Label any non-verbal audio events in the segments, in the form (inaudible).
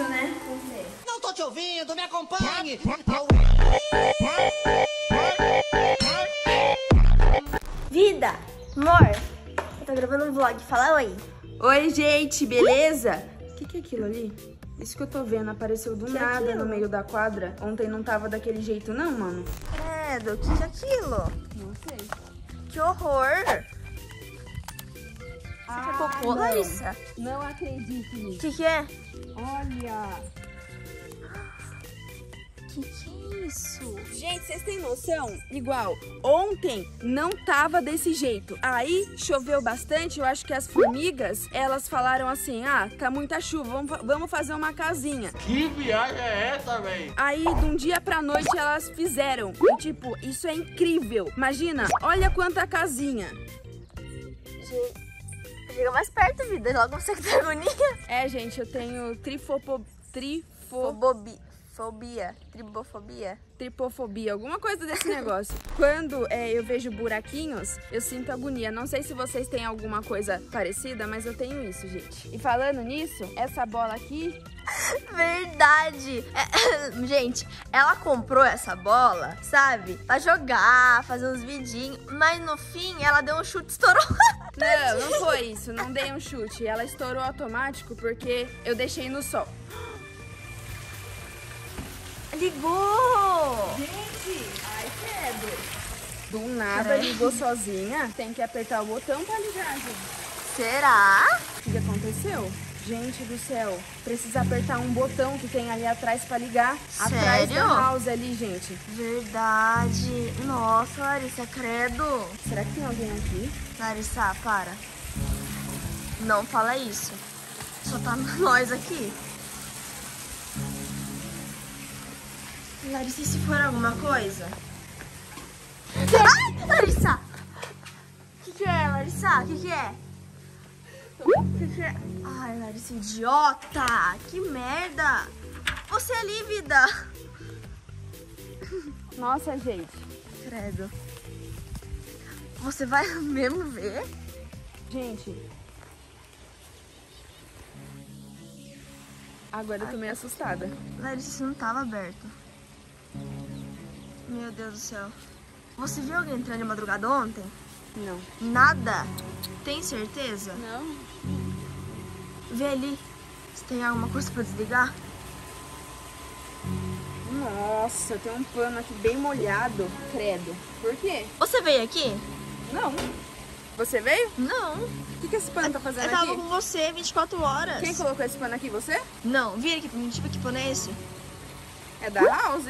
isso, né? Não tô te ouvindo, me acompanhe. Vida, amor, eu tô gravando um vlog, fala oi. Oi, gente, beleza? O que, que é aquilo ali? Isso que eu tô vendo apareceu do Que nada aquilo? no meio da quadra. Ontem não tava daquele jeito, não, mano. Credo, o que, que é aquilo? Não sei. Que horror! Você quer cocô, Larissa? Não acredito O nisso. que, que é? Olha. Que que é isso? Gente, vocês têm noção? Igual, ontem não tava desse jeito. Aí choveu bastante, eu acho que as formigas, elas falaram assim: ah, tá muita chuva, vamos, vamos fazer uma casinha. Que viagem é essa, velho? Aí, de um dia pra noite, elas fizeram. E, tipo, isso é incrível. Imagina, olha quanta casinha. Che- Chega mais perto, vida, logo você que tá agonia. É, gente, eu tenho trifopo... trifo... Fobobi... Fobia, tribofobia. tripofobia, alguma coisa desse (laughs) negócio. Quando é, eu vejo buraquinhos, eu sinto agonia. Não sei se vocês têm alguma coisa parecida, mas eu tenho isso, gente. E falando nisso, essa bola aqui, (laughs) Verdade! É, (coughs) gente, ela comprou essa bola, sabe? Pra jogar, fazer uns vidinhos, mas no fim ela deu um chute e estourou. (laughs) não, não foi isso, não dei um chute. Ela estourou automático porque eu deixei no sol. Ligou! Gente, ai credo. Do nada ligou sozinha. Tem que apertar o botão pra ligar, gente. Será? O que aconteceu? Gente do céu, precisa apertar um botão que tem ali atrás pra ligar. Atrás da Sério? house ali, gente. Verdade. Nossa, Larissa, credo. Será que tem alguém aqui? Larissa, para. Não fala isso. Só tá (laughs) nós aqui. Larissa, e se for alguma coisa? Ai, Larissa! O que, que é, Larissa? O que, que é? É? Ai, Larissa, idiota! Que merda! Você ali, vida! Nossa, gente. Credo. Você vai mesmo ver? Gente. Agora eu tô meio assustada. Larissa, isso não tava aberto. Meu Deus do céu. Você viu alguém entrando de madrugada ontem? Não. Nada? Tem certeza? Não? Vê ali. Se tem alguma coisa pra desligar. Nossa, tem um pano aqui bem molhado. Credo. Por quê? Você veio aqui? Não. Você veio? Não. O que, que esse pano tá fazendo Eu tava aqui? com você 24 horas. Quem colocou esse pano aqui? Você? Não, vira aqui pra mim. Tipo, que pano é esse? É da House.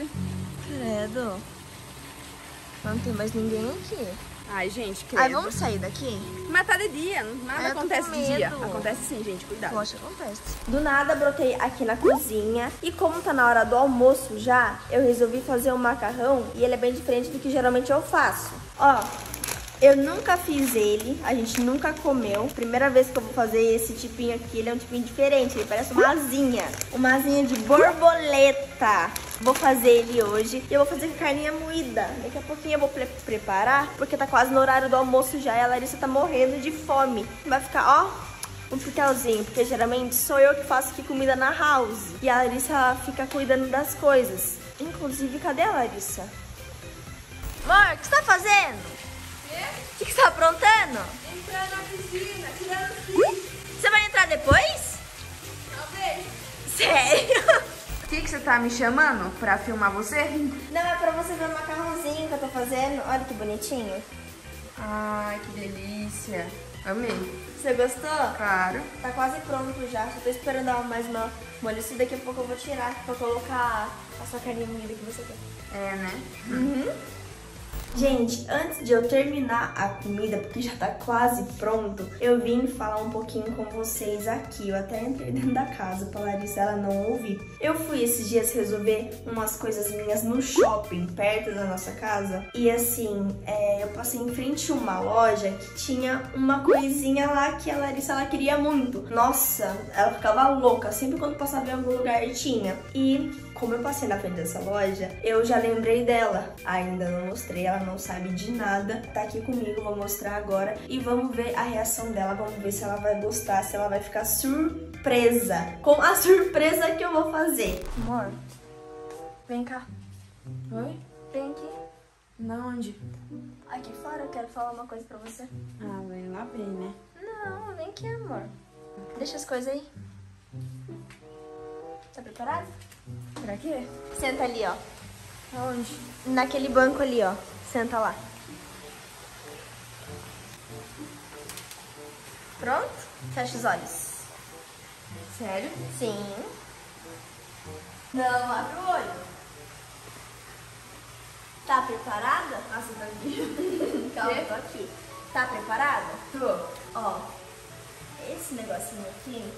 Credo. Não tem mais ninguém aqui. Ai, gente, credo. Aí vamos sair daqui? Mas tá de dia, nada Ai, acontece de dia. Acontece sim, gente, cuidado. Que acontece. Do nada brotei aqui na cozinha e como tá na hora do almoço já, eu resolvi fazer um macarrão e ele é bem diferente do que geralmente eu faço. Ó, eu nunca fiz ele, a gente nunca comeu. Primeira vez que eu vou fazer esse tipinho aqui, ele é um tipinho diferente, ele parece uma asinha, uma asinha de borboleta. Vou fazer ele hoje e eu vou fazer com carninha moída. Daqui a pouquinho eu vou pre- preparar, porque tá quase no horário do almoço já e a Larissa tá morrendo de fome. Vai ficar, ó, um pitelzinho, porque geralmente sou eu que faço aqui comida na house. E a Larissa fica cuidando das coisas. Inclusive, cadê a Larissa? Amor, o que você tá fazendo? O que, que você tá aprontando? Entrando na piscina, tirando Você vai entrar depois? Talvez. Sério? (laughs) Que, que você tá me chamando pra filmar você? Não, é pra você ver o macarrãozinho que eu tô fazendo. Olha que bonitinho. Ai, que delícia. Amei. Você gostou? Claro. Tá quase pronto já. Só tô esperando dar mais uma molhecida. Daqui a pouco eu vou tirar pra colocar a sua carninha moída que você quer. É, né? Gente, antes de eu terminar a comida, porque já tá quase pronto, eu vim falar um pouquinho com vocês aqui. Eu até entrei (laughs) dentro da casa pra Larissa ela não ouvir. Eu fui esses dias resolver umas coisas minhas no shopping, perto da nossa casa. E assim, é, eu passei em frente a uma loja que tinha uma coisinha lá que a Larissa ela queria muito. Nossa, ela ficava louca. Sempre quando passava em algum lugar tinha. E como eu passei na frente dessa loja, eu já lembrei dela. Ainda não mostrei, ela não sabe de nada. Tá aqui comigo, vou mostrar agora. E vamos ver a reação dela, vamos ver se ela vai gostar, se ela vai ficar surpresa. Com a surpresa que eu vou fazer. Amor, vem cá. Oi? Vem aqui. Na onde? Aqui fora, eu quero falar uma coisa pra você. Ah, vem lá vem, né? Não, vem aqui, amor. Deixa as coisas aí. Tá preparado? Pra quê? Senta ali, ó. Aonde? Naquele banco ali, ó. Senta lá. Pronto? Fecha os olhos. Sério? Sim. Não, abre o olho. Tá preparada? Nossa, tá aqui. (laughs) Calma, tô aqui. Tá preparada? Tô. Ó, esse negocinho aqui,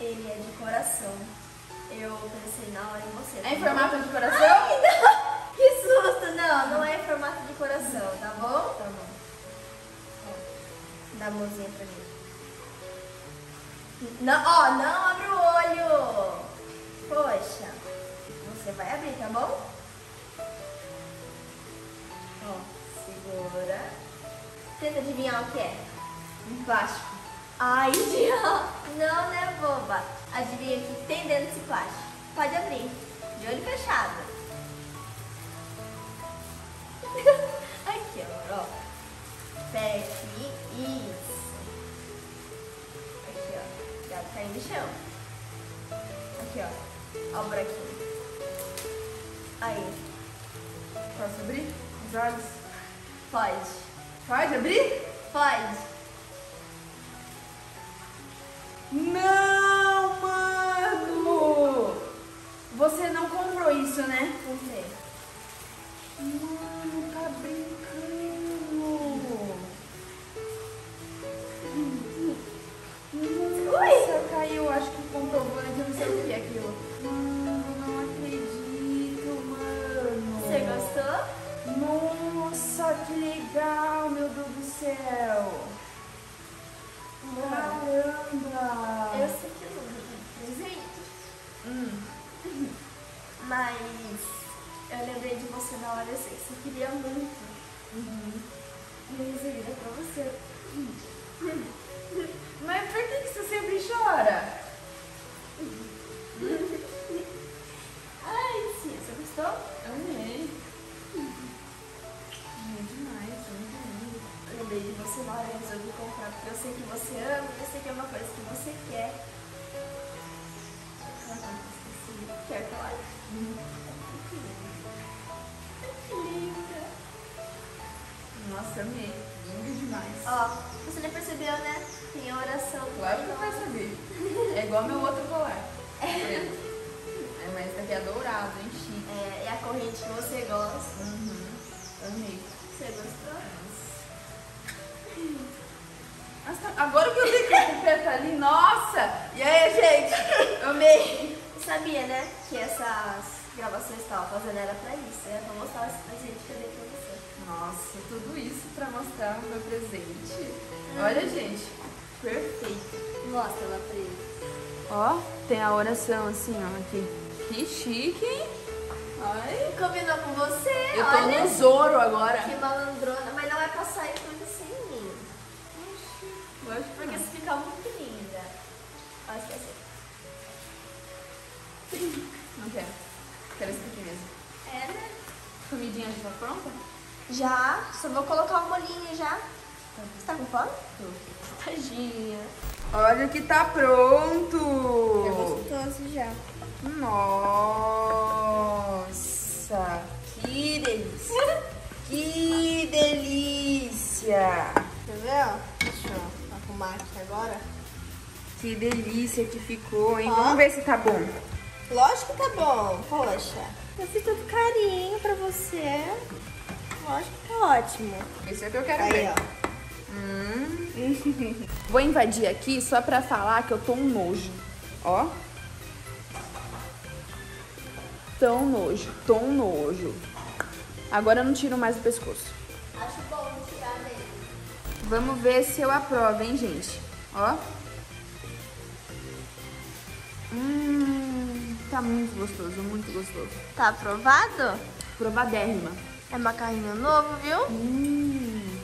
ele é de coração. Eu pensei na hora em você. É em tá formato bom? de coração? Ai, não! Que susto! Não, não é em formato de coração, tá bom? Tá bom. Ó, dá a mãozinha pra mim. Não, ó, não abre o olho! Poxa, você vai abrir, tá bom? Ó, segura. Tenta adivinhar o que é. Um plástico. Ai, Dia! Não, né, boba? Adivinha o que tem dentro desse plástico? Pode abrir. De olho fechado. (laughs) Aqui, ó. ó. Pega aqui. Isso. Aqui, ó. Já tá indo no chão. Aqui, ó. Ó o buraquinho. Aí. Posso abrir os olhos? Pode. Pode abrir? Pode. Não, mano! Você não comprou isso, né? Não Mas eu lembrei de você na hora, eu sei que você queria muito. Uhum. E eu dar pra você. Mas por que, que você sempre chora? Igual meu outro colar. preto. É, mas esse aqui é dourado, hein? Chique. É, é a corrente que você gosta. Uhum. Amei. Você gostou? Nossa, tá- agora que eu vi que o pé tá ali, nossa! E aí, gente? Amei! Sabia, né? Que essas gravações que eu tava fazendo era pra isso. É pra mostrar esse presente que eu dei pra você. Nossa, tudo isso pra mostrar o meu presente. Olha, gente, perfeito. Mostra lá pra ele. Ó, tem a oração assim, ó, aqui. Que chique, hein? Ai, Combinou com você? eu tô Olha. no Zoro agora. Que malandrona. Mas não vai passar em tudo sem mim. Que Porque não. você fica muito linda. É assim. Não quero. Quero esse aqui mesmo. É, né? Comidinha já tá pronta? Já. Só vou colocar o molinho já. Você tá com fome? Tô. Tadinha. Olha o que tá pronto. gostoso já. Nossa, que delícia. Que delícia. Quer ver? Deixa eu arrumar aqui agora. Que delícia que ficou, hein? Ó. Vamos ver se tá bom. Lógico que tá bom. Poxa. Eu fiz todo carinho pra você. Lógico que tá ótimo. Isso é o que eu quero Aí, ver. ó. Hum. (laughs) Vou invadir aqui só pra falar que eu tô um nojo. Ó. Tão nojo, um nojo. Agora eu não tiro mais o pescoço. Acho bom tirar dele. Vamos ver se eu aprovo, hein, gente. Ó. Hum. tá muito gostoso, muito gostoso. Tá aprovado? Provadérrima. É macarrinho novo, viu? Hum.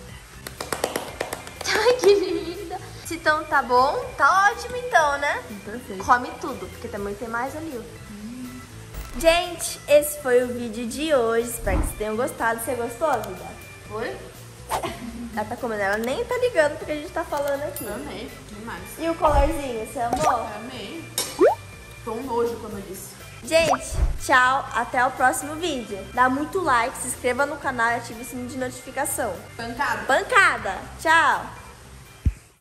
Ai, que linda. Se então tá bom, tá ótimo então, né? Perfeito. Come tudo, porque também tem mais ali, ó. Gente, esse foi o vídeo de hoje. Espero que vocês tenham gostado. Você gostou, vida? Foi? Ela tá comendo, ela nem tá ligando porque a gente tá falando aqui. Amei, demais. E o colarzinho, você amou? Amei. Tô um nojo, como eu disse. Gente, tchau, até o próximo vídeo. Dá muito like, se inscreva no canal e ative o sininho de notificação. Pancada. Pancada! Tchau!